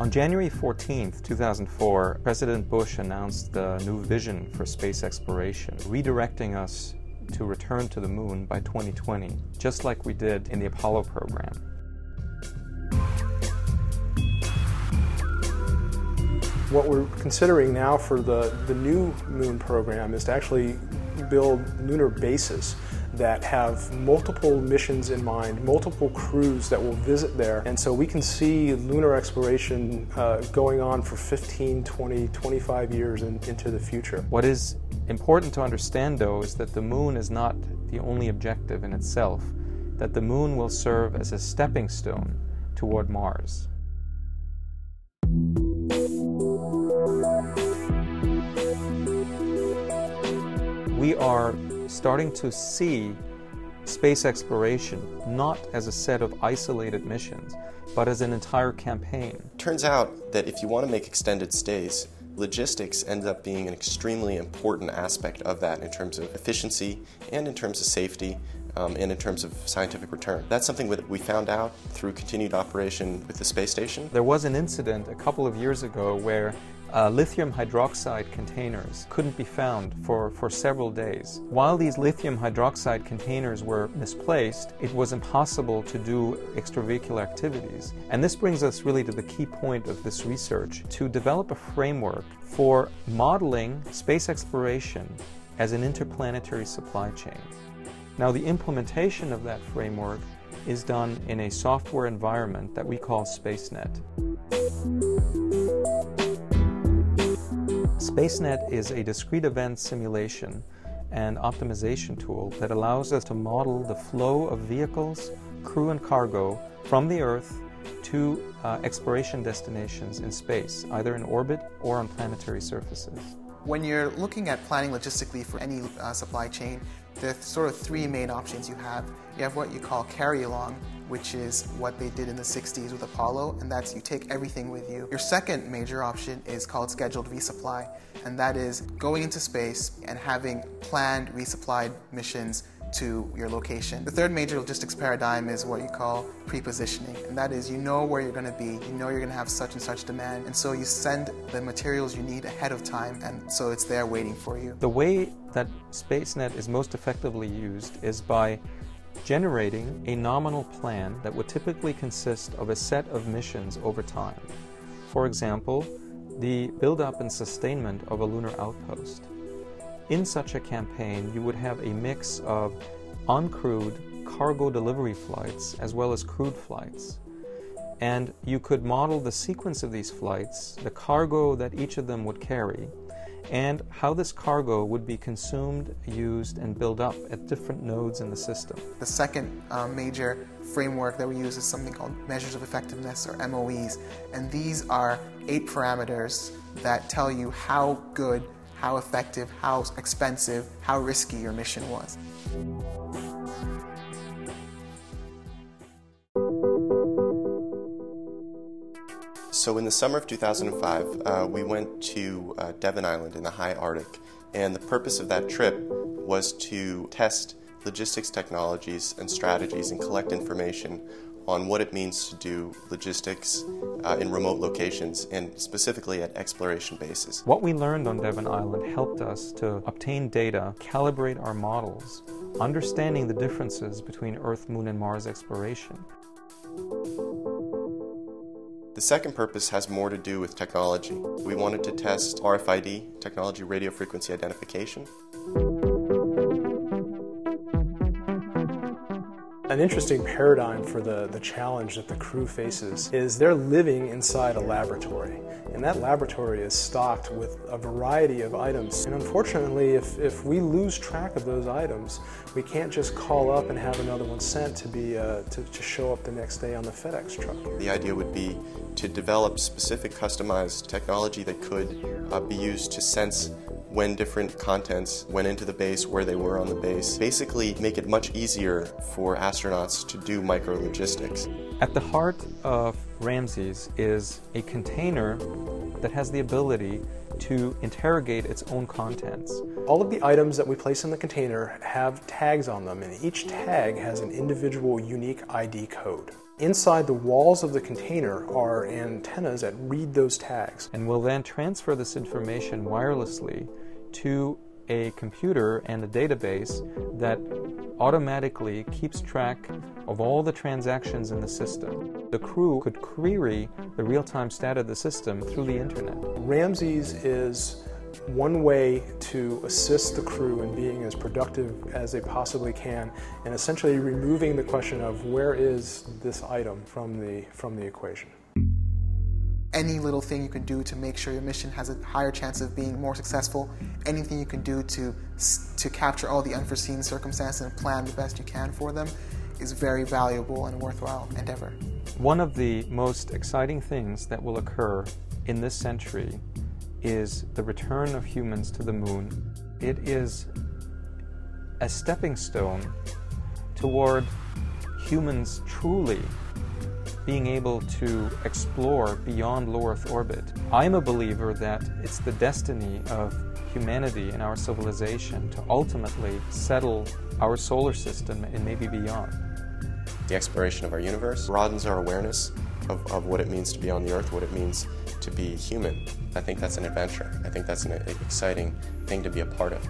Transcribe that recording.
On January 14, 2004, President Bush announced the new vision for space exploration, redirecting us to return to the moon by 2020, just like we did in the Apollo program. What we're considering now for the, the new moon program is to actually build lunar bases that have multiple missions in mind, multiple crews that will visit there. And so we can see lunar exploration uh, going on for 15, 20, 25 years in, into the future. What is important to understand, though, is that the moon is not the only objective in itself, that the moon will serve as a stepping stone toward Mars. We are starting to see space exploration not as a set of isolated missions, but as an entire campaign. Turns out that if you want to make extended stays, logistics ends up being an extremely important aspect of that in terms of efficiency and in terms of safety um, and in terms of scientific return. That's something that we found out through continued operation with the space station. There was an incident a couple of years ago where uh, lithium hydroxide containers couldn't be found for, for several days. While these lithium hydroxide containers were misplaced, it was impossible to do extravehicular activities. And this brings us really to the key point of this research to develop a framework for modeling space exploration as an interplanetary supply chain. Now, the implementation of that framework is done in a software environment that we call SpaceNet. SpaceNet is a discrete event simulation and optimization tool that allows us to model the flow of vehicles, crew, and cargo from the Earth to uh, exploration destinations in space, either in orbit or on planetary surfaces. When you're looking at planning logistically for any uh, supply chain, there are sort of three main options you have. You have what you call carry along, which is what they did in the 60s with Apollo, and that's you take everything with you. Your second major option is called scheduled resupply, and that is going into space and having planned resupplied missions to your location. The third major logistics paradigm is what you call pre-positioning, and that is you know where you're going to be, you know you're going to have such and such demand, and so you send the materials you need ahead of time, and so it's there waiting for you. The way that SpaceNet is most effectively used is by generating a nominal plan that would typically consist of a set of missions over time. For example, the build-up and sustainment of a lunar outpost. In such a campaign, you would have a mix of uncrewed cargo delivery flights as well as crewed flights. And you could model the sequence of these flights, the cargo that each of them would carry, and how this cargo would be consumed, used, and built up at different nodes in the system. The second uh, major framework that we use is something called measures of effectiveness or MOEs, and these are eight parameters that tell you how good how effective, how expensive, how risky your mission was. So in the summer of 2005, uh, we went to uh, Devon Island in the high Arctic, and the purpose of that trip was to test logistics technologies and strategies and collect information on what it means to do logistics uh, in remote locations and specifically at exploration bases. What we learned on Devon Island helped us to obtain data, calibrate our models, understanding the differences between Earth, Moon, and Mars exploration. The second purpose has more to do with technology. We wanted to test RFID, technology radio frequency identification. An interesting paradigm for the, the challenge that the crew faces is they're living inside a laboratory. And that laboratory is stocked with a variety of items. And unfortunately, if, if we lose track of those items, we can't just call up and have another one sent to, be, uh, to, to show up the next day on the FedEx truck. The idea would be to develop specific customized technology that could uh, be used to sense when different contents went into the base, where they were on the base. Basically, make it much easier for astronauts to do micrologistics. At the heart of Ramses is a container that has the ability to interrogate its own contents. All of the items that we place in the container have tags on them, and each tag has an individual unique ID code. Inside the walls of the container are antennas that read those tags. And will then transfer this information wirelessly to a computer and a database that automatically keeps track of all the transactions in the system. The crew could query the real time state of the system through the internet. Ramses is one way to assist the crew in being as productive as they possibly can and essentially removing the question of where is this item from the, from the equation. Any little thing you can do to make sure your mission has a higher chance of being more successful, anything you can do to, to capture all the unforeseen circumstances and plan the best you can for them is very valuable and worthwhile endeavor. One of the most exciting things that will occur in this century is the return of humans to the moon. It is a stepping stone toward humans truly being able to explore beyond low Earth orbit. I'm a believer that it's the destiny of humanity and our civilization to ultimately settle our solar system and maybe beyond. The exploration of our universe broadens our awareness of, of what it means to be on the Earth, what it means to be human. I think that's an adventure. I think that's an exciting thing to be a part of.